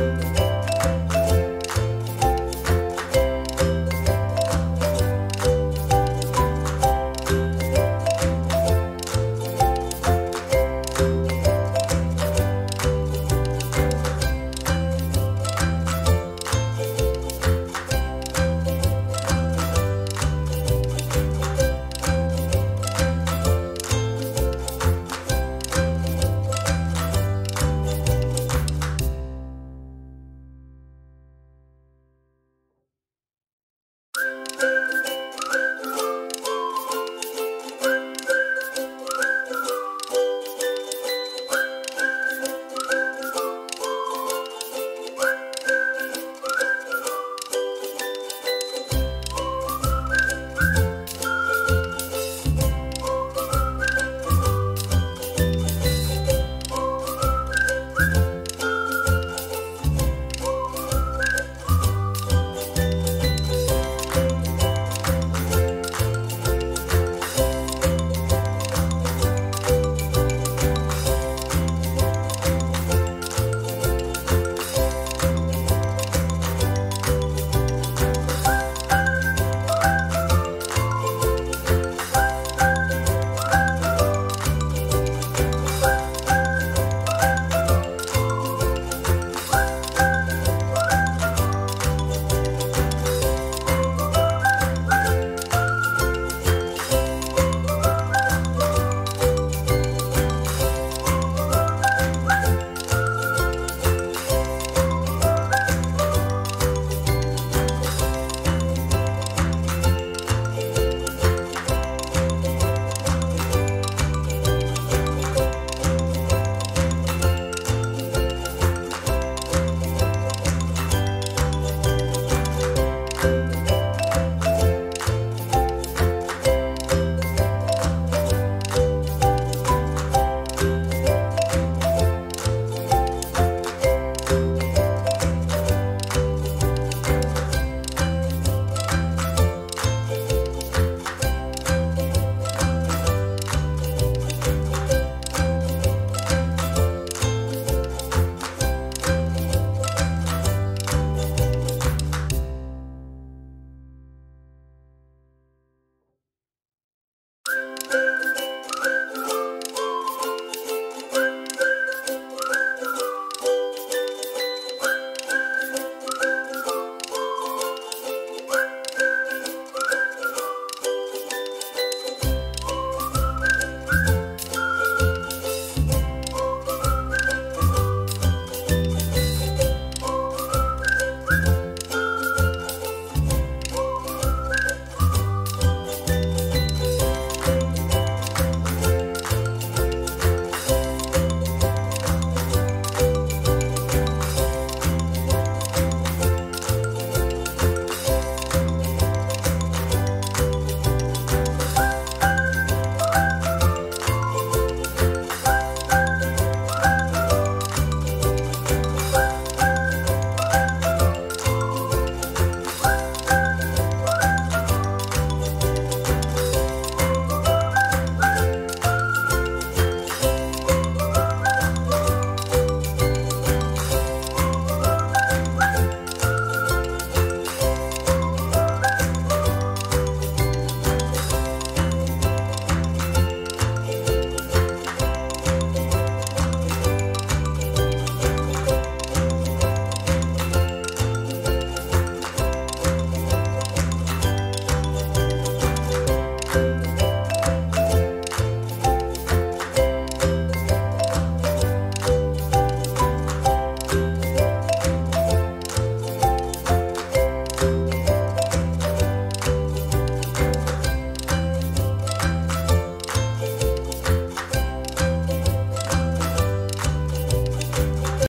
Bye. Bye.